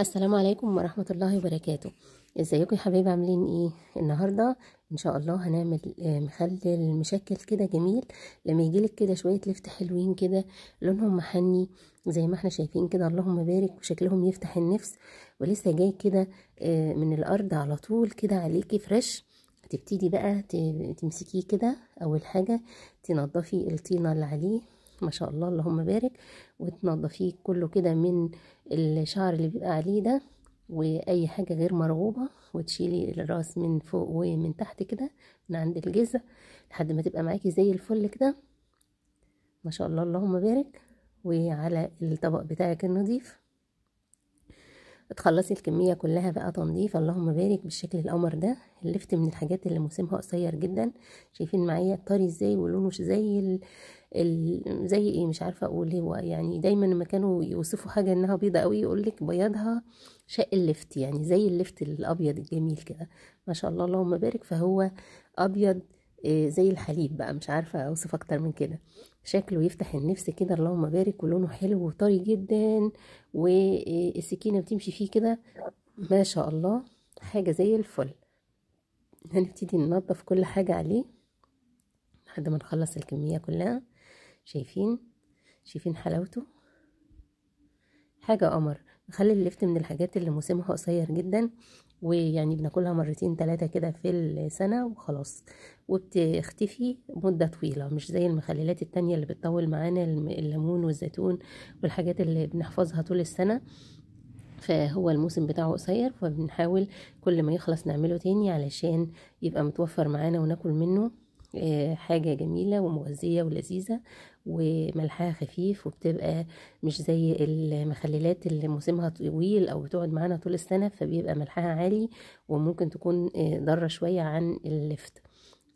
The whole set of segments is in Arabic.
السلام عليكم ورحمة الله وبركاته. إزيكم يا حبايبي عاملين إيه النهاردة؟ إن شاء الله هنعمل آه، مخلل مشكل كده جميل. لما يجيلك كده شوية لفت حلوين كده لونهم محني زي ما إحنا شايفين كده اللهم بارك وشكلهم يفتح النفس. ولسه جاي كده آه، من الأرض على طول كده عليكي فريش هتبتدي بقى تمسكيه كده أول حاجة تنضفي الطينة اللي عليه. ما شاء الله اللهم بارك. وتنضفيه كله كده من الشعر اللي بيبقى عليه ده وأي حاجة غير مرغوبة وتشيلي الرأس من فوق ومن تحت كده من عند الجذع لحد ما تبقى معاكي زي الفل كده. ما شاء الله اللهم بارك. وعلى الطبق بتاعك النظيف تخلصي الكمية كلها بقى تنظيف. اللهم بارك بالشكل القمر ده. اللفت من الحاجات اللي موسمها قصير جدا. شايفين معايا طري إزاي ولونه زي. زي إيه مش عارفة أقول هو يعني دايما لما كانوا يوصفوا حاجة انها بيضة قوي يقول لك بياضها شق اللفت يعني زي اللفت الأبيض الجميل كده. ما شاء الله اللهم بارك. فهو أبيض إيه زي الحليب بقى. مش عارفة أوصف أكتر من كده. شكله يفتح النفس كده اللهم بارك. ولونه حلو وطري جدا والسكينه بتمشي فيه كده. ما شاء الله. حاجة زي الفل. هنبتدي ننضف كل حاجة عليه لحد ما نخلص الكمية كلها. شايفين؟ شايفين حلاوته؟ حاجة قمر نخلي اللفت من الحاجات اللي موسمها قصير جدا ويعني بناكلها مرتين ثلاثة كده في السنة وخلاص. وبتختفي مدة طويلة مش زي المخللات التانية اللي بتطول معانا الليمون والزيتون والحاجات اللي بنحفظها طول السنة. فهو الموسم بتاعه قصير فبنحاول كل ما يخلص نعمله تاني علشان يبقى متوفر معانا وناكل منه. حاجة جميلة ومغذية ولذيذة وملحها خفيف وبتبقى مش زي المخللات اللي موسمها طويل أو بتقعد معانا طول السنة فبيبقى ملحها عالي وممكن تكون آه، ضارة شوية عن اللفت.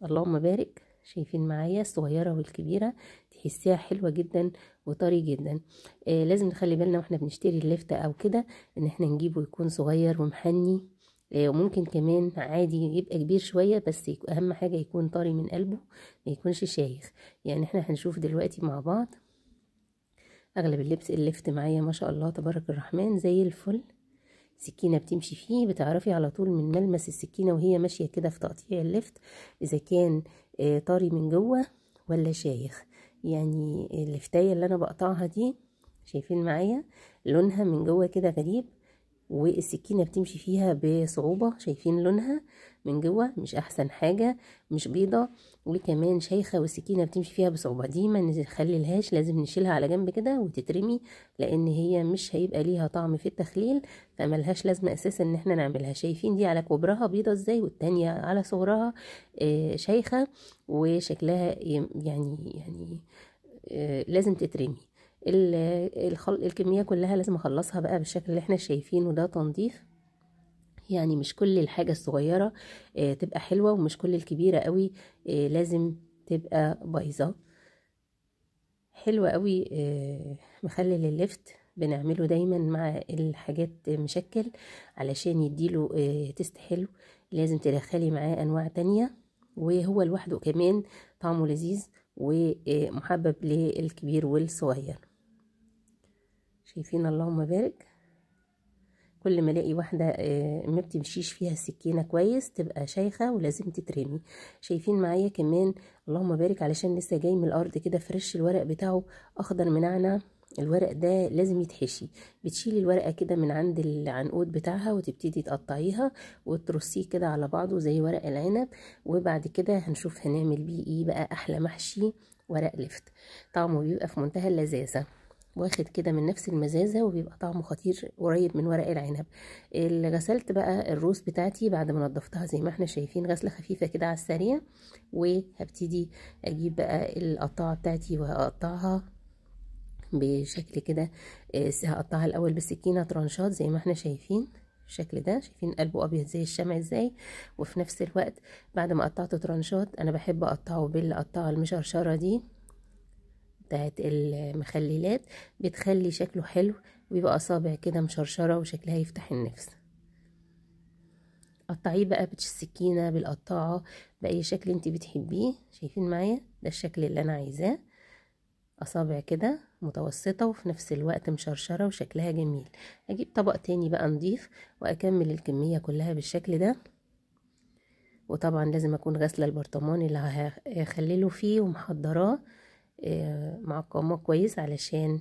اللهم بارك. شايفين معايا الصغيرة والكبيرة تحسيها حلوة جدا وطري جدا. آه لازم نخلي بالنا وإحنا بنشتري اللفت أو كده إن إحنا نجيبه يكون صغير ومحني. آه وممكن كمان عادي يبقى كبير شوية بس أهم حاجة يكون طري من قلبه ما يكونش شايخ. يعني إحنا هنشوف دلوقتي مع بعض. أغلب اللبس اللفت معايا ما شاء الله تبارك الرحمن زي الفل. سكينة بتمشي فيه بتعرفي على طول من ملمس السكينة وهي ماشية كده في تقطيع اللفت إذا كان آه، طري من جوه ولا شايخ. يعني اللفتاية اللي أنا بقطعها دي شايفين معايا؟ لونها من جوه كده غريب. والسكينة بتمشي فيها بصعوبة شايفين لونها من جوه مش أحسن حاجة مش بيضة وكمان شايخة والسكينة بتمشي فيها بصعوبة دي ما نخليلهاش لازم نشيلها على جنب كده وتترمي لأن هي مش هيبقى ليها طعم في التخليل فملهاش لازمة أساسا إن إحنا نعملها شايفين دي على كبرها بيضة إزاي والتانية على صغرها آه، شايخة وشكلها يعني يعني آه، لازم تترمي. الكمية كلها لازم أخلصها بقى بالشكل اللي إحنا شايفينه ده تنظيف. يعني مش كل الحاجة الصغيرة آه، تبقى حلوة ومش كل الكبيرة قوي آه، لازم تبقى بايظة. حلوة قوي آه، مخلل اللفت بنعمله دايما مع الحاجات مشكل علشان يديله تست حلو. لازم تدخلي معاه أنواع تانية وهو لوحده كمان طعمه لذيذ ومحبب للكبير والصغير. شايفين اللهم بارك كل ما الاقي واحدة آه، ما بتمشيش فيها السكينه كويس تبقى شايخة ولازم تترمي. شايفين معايا كمان اللهم بارك علشان لسه جاي من الأرض كده فريش الورق بتاعه أخضر منعنع الورق ده لازم يتحشي. بتشيلي الورقة كده من عند العنقود بتاعها وتبتدي تقطعيها وترصيه كده على بعضه زي ورق العنب. وبعد كده هنشوف هنعمل بيه إيه بقى أحلى محشي ورق لفت. طعمه بيبقى في منتهى اللذاذة. واخد كده من نفس المزازة وبيبقى طعمه خطير قريب من ورق العنب. اللي غسلت بقى الروز بتاعتي بعد ما نضفتها زي ما إحنا شايفين غسلة خفيفة كده على السريع وهبتدي أجيب بقى القطاعة بتاعتي وهقطعها بشكل كده آه، هقطعها الأول بالسكينة ترانشات زي ما إحنا شايفين. الشكل ده شايفين قلبه أبيض زي الشمع إزاي؟ وفي نفس الوقت بعد ما قطعته ترانشات أنا بحب أقطعه بالقطاعة المشرشرة دي. بتاعت المخللات بتخلي شكله حلو ويبقى أصابع كده مشرشرة وشكلها يفتح النفس. قطعيه بقى بالسكينة بالقطاعة بأي شكل انت بتحبيه. شايفين معايا؟ ده الشكل اللي أنا عايزاه. أصابع كده متوسطة وفي نفس الوقت مشرشرة وشكلها جميل. أجيب طبق تاني بقى نضيف وأكمل الكمية كلها بالشكل ده. وطبعا لازم أكون غاسلة البرطمان اللي هخلله فيه ومحضراه. معقمة كويس علشان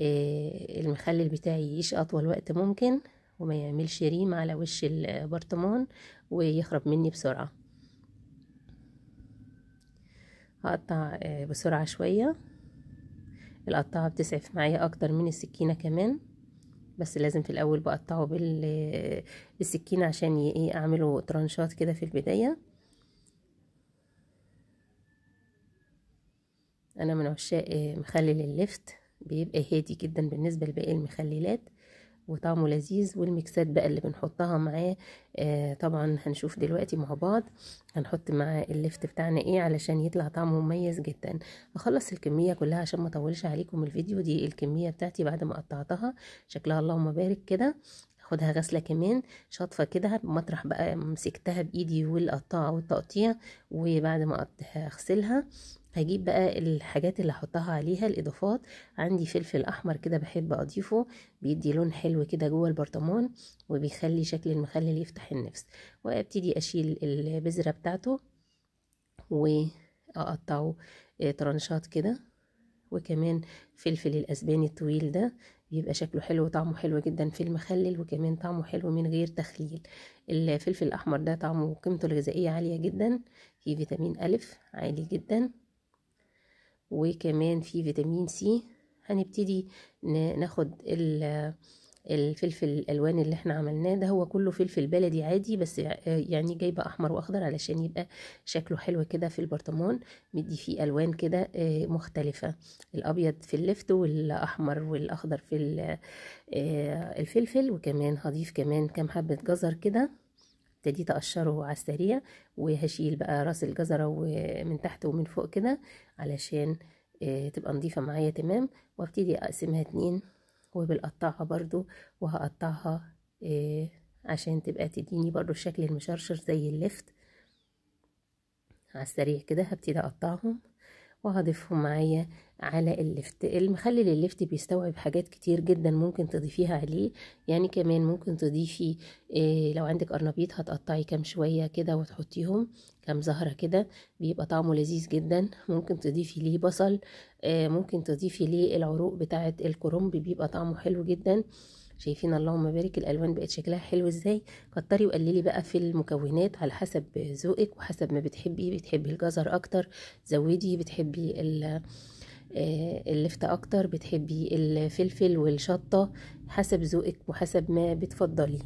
المخلل بتاعي يعيش أطول وقت ممكن وما يعملش ريم على وش البرطمان ويخرب مني بسرعة. هقطع بسرعة شوية. القطاعة بتسعف معايا أكتر من السكينة كمان بس لازم في الأول بقطعه بالسكينة عشان إيه أعمله ترانشات كده في البداية. أنا من عشاق مخلل اللفت بيبقى هادي جدا بالنسبة لباقي المخللات وطعمه لذيذ والميكسات بقى اللي بنحطها معاه آه طبعا هنشوف دلوقتي مع بعض هنحط معاه اللفت بتاعنا إيه علشان يطلع طعمه مميز جدا. أخلص الكمية كلها عشان ما أطولش عليكم الفيديو دي الكمية بتاعتي بعد ما قطعتها شكلها اللهم بارك كده. اخدها غسلة كمان شاطفه كده مطرح بقى مسكتها بإيدي والقطاعه والتقطيع وبعد ما اغسلها هجيب بقى الحاجات اللي احطها عليها الإضافات. عندي فلفل أحمر كده بحب أضيفه بيدي لون حلو كده جوه البرطمان وبيخلي شكل المخلل يفتح النفس. وأبتدي أشيل البذرة بتاعته وأقطعه ترانشات كده. وكمان فلفل الأسباني الطويل ده بيبقى شكله حلو وطعمه حلو جدا في المخلل وكمان طعمه حلو من غير تخليل. الفلفل الأحمر ده طعمه وقيمته الغذائية عالية جدا فيه فيتامين الف عالي جدا وكمان في فيتامين سي. هنبتدي ناخد الفلفل الألوان اللي إحنا عملناه ده هو كله فلفل بلدي عادي بس يعني جايبه أحمر وأخضر علشان يبقى شكله حلو كده في البرطمان مدي فيه ألوان كده مختلفة. الأبيض في اللفت والأحمر والأخضر في الفلفل وكمان هضيف كمان كام حبة جزر كده ابتديت اقشره على السريع وهشيل بقى راس الجزرة ومن تحت ومن فوق كده علشان تبقى نظيفة معايا تمام وأبتدي أقسمها اتنين. وبالقطاعة برضو وهقطعها عشان تبقى تديني برضو الشكل المشرشر زي اللفت على السريع كده هبتدي أقطعهم وهضيفهم معايا على اللفت المخلل اللفت بيستوعب حاجات كتير جدا ممكن تضيفيها عليه. يعني كمان ممكن تضيفي إيه لو عندك قرنبيط هتقطعي كام شوية كده وتحطيهم كام زهرة كده بيبقى طعمه لذيذ جدا. ممكن تضيفي ليه بصل إيه ممكن تضيفي ليه العروق بتاعة الكرنب بيبقى طعمه حلو جدا. شايفين اللهم بارك الألوان بقت شكلها حلو إزاي؟ كتري وقللي بقى في المكونات على حسب ذوقك وحسب ما بتحبي بتحبي الجزر أكتر زودي. بتحبي اللفتة أكتر بتحبي الفلفل والشطة حسب ذوقك وحسب ما بتفضلي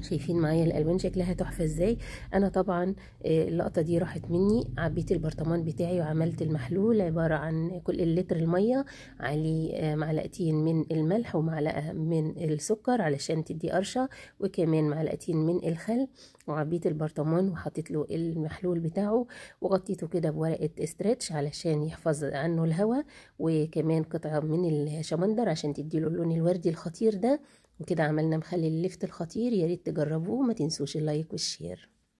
شايفين معايا الألوان شكلها تحفة إزاي. أنا طبعا اللقطة دي راحت مني عبيت البرطمان بتاعي وعملت المحلول عبارة عن كل اللتر المية عليه معلقتين من الملح ومعلقة من السكر علشان تدي قرشة وكمان معلقتين من الخل وعبيت البرطمان وحطيت له المحلول بتاعه وغطيته كده بورقة stretch علشان يحفظ عنه الهواء وكمان قطعة من الشمندر عشان تدي له اللون الوردي الخطير ده. وكده عملنا مخلل اللفت الخطير يا ريت تجربوه ما تنسوش ال like وال share.